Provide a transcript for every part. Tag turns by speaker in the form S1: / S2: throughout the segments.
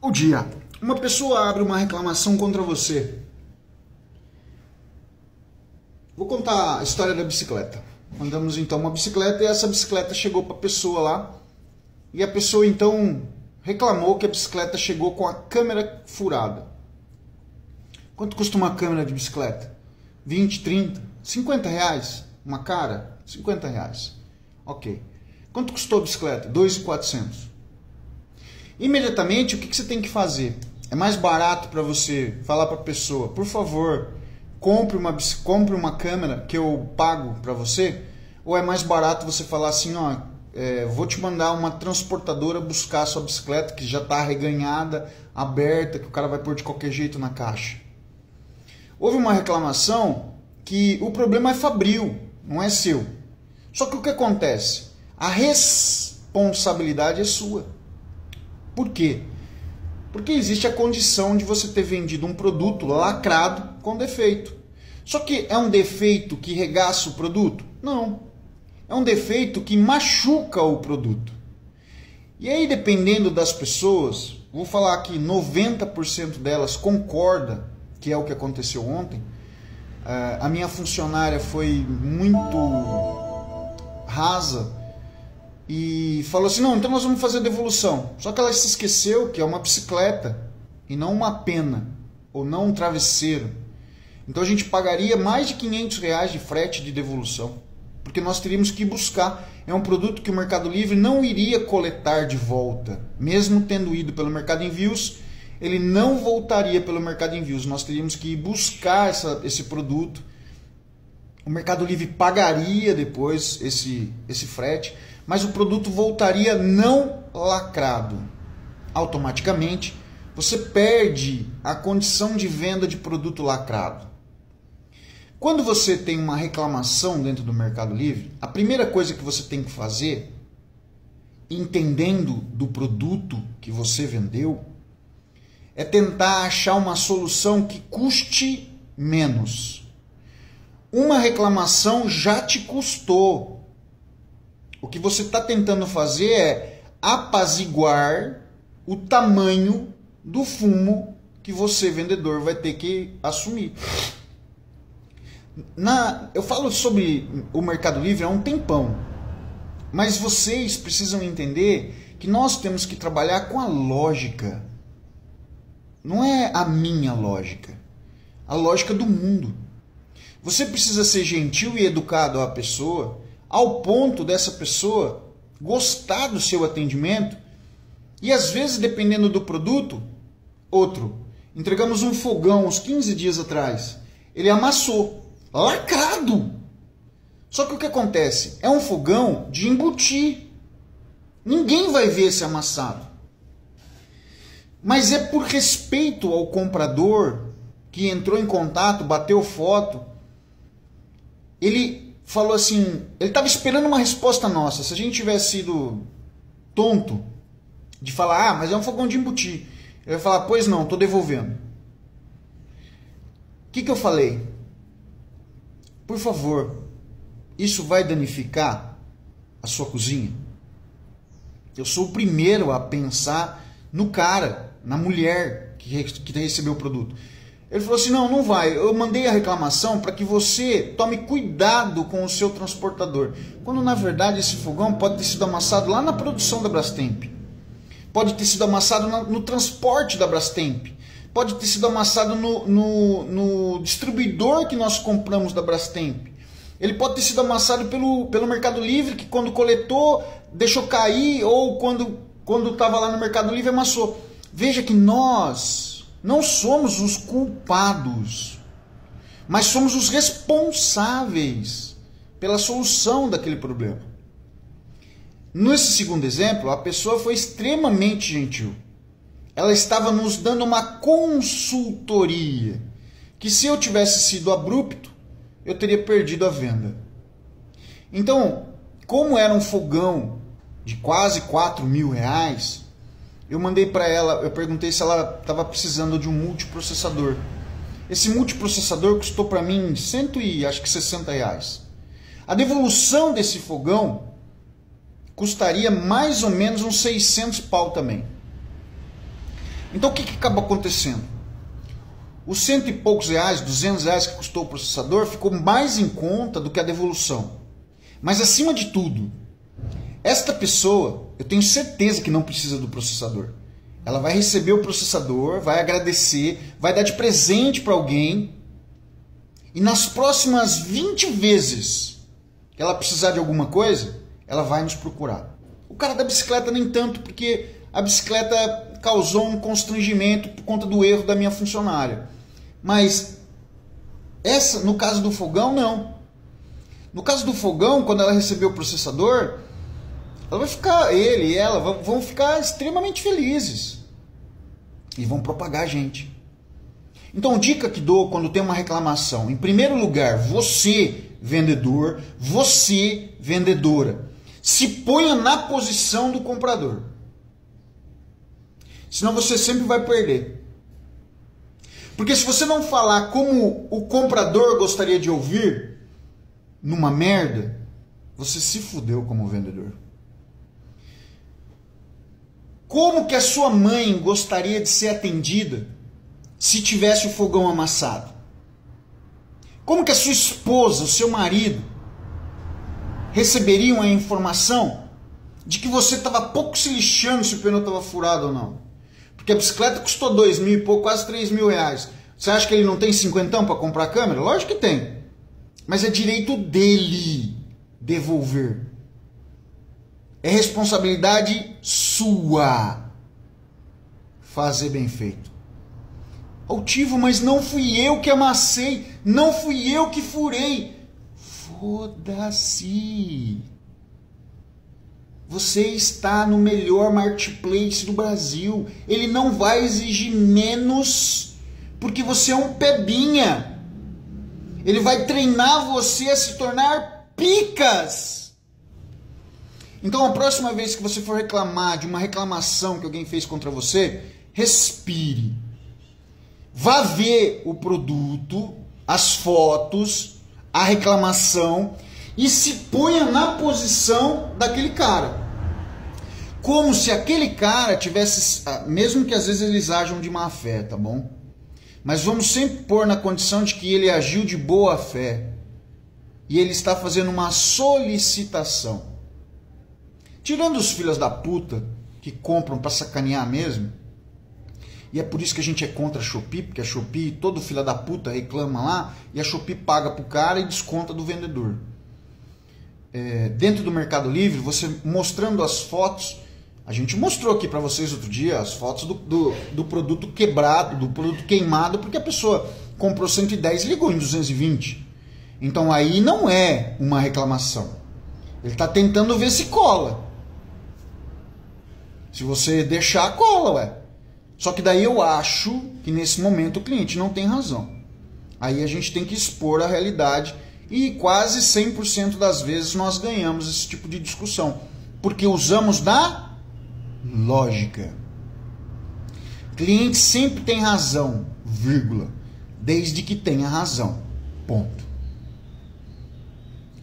S1: O dia. Uma pessoa abre uma reclamação contra você. Vou contar a história da bicicleta. Mandamos então uma bicicleta e essa bicicleta chegou para a pessoa lá. E a pessoa então reclamou que a bicicleta chegou com a câmera furada. Quanto custa uma câmera de bicicleta? 20, 30, 50 reais? Uma cara? 50 reais. Ok. Quanto custou a bicicleta? 2,400. Imediatamente, o que, que você tem que fazer? É mais barato para você falar para a pessoa, por favor, compre uma, compre uma câmera que eu pago para você? Ou é mais barato você falar assim, ó, é, vou te mandar uma transportadora buscar a sua bicicleta que já está reganhada, aberta, que o cara vai pôr de qualquer jeito na caixa? Houve uma reclamação que o problema é fabril, não é seu. Só que o que acontece? A responsabilidade é sua. Por quê? Porque existe a condição de você ter vendido um produto lacrado com defeito. Só que é um defeito que regaça o produto? Não. É um defeito que machuca o produto. E aí, dependendo das pessoas, vou falar que 90% delas concorda que é o que aconteceu ontem. Eh, a minha funcionária foi muito rasa e falou assim: não, então nós vamos fazer devolução. Só que ela se esqueceu que é uma bicicleta e não uma pena ou não um travesseiro. Então a gente pagaria mais de 500 reais de frete de devolução, porque nós teríamos que buscar. É um produto que o Mercado Livre não iria coletar de volta, mesmo tendo ido pelo Mercado Envios, ele não voltaria pelo Mercado Envios. Nós teríamos que ir buscar essa, esse produto. O Mercado Livre pagaria depois esse, esse frete mas o produto voltaria não lacrado. Automaticamente, você perde a condição de venda de produto lacrado. Quando você tem uma reclamação dentro do Mercado Livre, a primeira coisa que você tem que fazer, entendendo do produto que você vendeu, é tentar achar uma solução que custe menos. Uma reclamação já te custou o que você está tentando fazer é apaziguar o tamanho do fumo que você, vendedor, vai ter que assumir. Na, eu falo sobre o Mercado Livre há um tempão, mas vocês precisam entender que nós temos que trabalhar com a lógica. Não é a minha lógica, a lógica do mundo. Você precisa ser gentil e educado à pessoa ao ponto dessa pessoa gostar do seu atendimento e às vezes, dependendo do produto, outro. Entregamos um fogão uns 15 dias atrás. Ele amassou, lacrado. Só que o que acontece? É um fogão de embutir. Ninguém vai ver esse amassado. Mas é por respeito ao comprador que entrou em contato, bateu foto. Ele falou assim, ele estava esperando uma resposta nossa. Se a gente tivesse sido tonto de falar, ah, mas é um fogão de embutir, ele vai falar, pois não, estou devolvendo. O que, que eu falei? Por favor, isso vai danificar a sua cozinha? Eu sou o primeiro a pensar no cara, na mulher que, que recebeu o produto. Ele falou assim: não, não vai. Eu mandei a reclamação para que você tome cuidado com o seu transportador. Quando na verdade esse fogão pode ter sido amassado lá na produção da Brastemp, pode ter sido amassado no, transporte da Brastemp, pode ter sido amassado no, no, no distribuidor que nós compramos da Brastemp. Ele pode ter sido amassado pelo, pelo Mercado Livre, que quando coletou, deixou cair, ou quando estava lá no Mercado Livre, amassou. Veja que nós não somos os culpados, mas somos os responsáveis pela solução daquele problema. Nesse segundo exemplo, a pessoa foi extremamente gentil. Ela estava nos dando uma consultoria que, se eu tivesse sido abrupto, eu teria perdido a venda. Então, como era um fogão de quase 4 mil reais, eu mandei para ela, eu perguntei se ela estava precisando de um multiprocessador. Esse multiprocessador custou para mim cento e acho que 60 reais. A devolução desse fogão custaria mais ou menos uns 600 pau também. Então o que, que acaba acontecendo? Os cento e poucos reais, duzentos reais que custou o processador ficou mais em conta do que a devolução. Mas acima de tudo, esta pessoa, eu tenho certeza que não precisa do processador. Ela vai receber o processador, vai agradecer, vai dar de presente para alguém. E nas próximas 20 vezes que ela precisar de alguma coisa, ela vai nos procurar. O cara da bicicleta nem tanto, porque a bicicleta causou um constrangimento por conta do erro da minha funcionária. Mas essa, no caso do fogão, não. No caso do fogão, quando ela recebeu o processador, ela vai ficar, ele e ela vão ficar extremamente felizes. E vão propagar a gente. Então, dica que dou quando tem uma reclamação: em primeiro lugar, você, vendedor, você, vendedora, se ponha na posição do comprador. Senão você sempre vai perder. Porque se você não falar como o comprador gostaria de ouvir, numa merda, você se fudeu como vendedor. Como que a sua mãe gostaria de ser atendida se tivesse o fogão amassado? Como que a sua esposa, o seu marido, receberiam a informação de que você estava pouco se lixando se o pneu estava furado ou não? Porque a bicicleta custou dois mil e pouco, quase três mil reais. Você acha que ele não tem cinquentão para comprar câmera? Lógico que tem. Mas é direito dele devolver. É responsabilidade sua fazer bem feito. Altivo, mas não fui eu que amassei, não fui eu que furei. Foda-se. Você está no melhor marketplace do Brasil. Ele não vai exigir menos porque você é um pebinha. Ele vai treinar você a se tornar picas. Então, a próxima vez que você for reclamar de uma reclamação que alguém fez contra você, respire. Vá ver o produto, as fotos, a reclamação e se ponha na posição daquele cara. Como se aquele cara tivesse, ah, mesmo que às vezes eles ajam de má fé, tá bom? Mas vamos sempre pôr na condição de que ele agiu de boa fé e ele está fazendo uma solicitação. Tirando os filhos da puta que compram para sacanear mesmo, e é por isso que a gente é contra a Shopee, porque a Shopee, todo filho da puta reclama lá, e a Shopee paga pro cara e desconta do vendedor. É, dentro do Mercado Livre, você mostrando as fotos, a gente mostrou aqui para vocês outro dia as fotos do, do, do, produto quebrado, do produto queimado, porque a pessoa comprou 110 e ligou em 220. Então aí não é uma reclamação. Ele está tentando ver se cola. Se você deixar, cola, ué. Só que daí eu acho que nesse momento o cliente não tem razão. Aí a gente tem que expor a realidade e quase 100% das vezes nós ganhamos esse tipo de discussão, porque usamos da lógica. Cliente sempre tem razão, vírgula, desde que tenha razão. Ponto.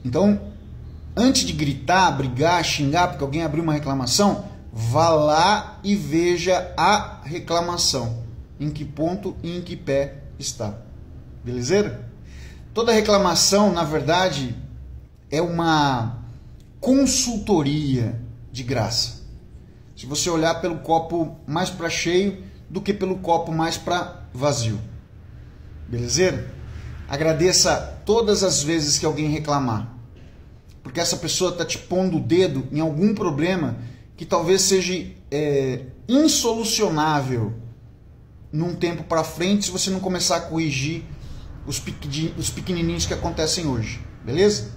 S1: Então, antes de gritar, brigar, xingar porque alguém abriu uma reclamação, vá lá e veja a reclamação. Em que ponto e em que pé está. Beleza? Toda reclamação, na verdade, é uma consultoria de graça. Se você olhar pelo copo mais para cheio do que pelo copo mais para vazio. Beleza? Agradeça todas as vezes que alguém reclamar. Porque essa pessoa está te pondo o dedo em algum problema que talvez seja é, insolucionável num tempo para frente se você não começar a corrigir os, os pequenininhos que acontecem hoje, beleza?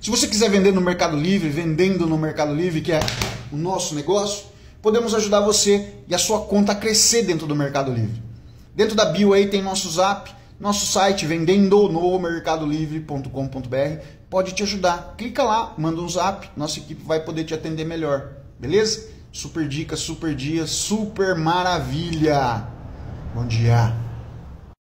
S1: Se você quiser vender no Mercado Livre, vendendo no Mercado Livre, que é o nosso negócio, podemos ajudar você e a sua conta a crescer dentro do Mercado Livre. Dentro da bio aí tem nosso zap, nosso site vendendo no mercadolivre.com.br pode te ajudar. Clica lá, manda um zap, nossa equipe vai poder te atender melhor. Beleza? Super dica, super dia, super maravilha. Bom dia.